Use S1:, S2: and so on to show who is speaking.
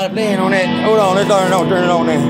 S1: work. That's a playing on that. Hold on, let's turn it on, turn it on there.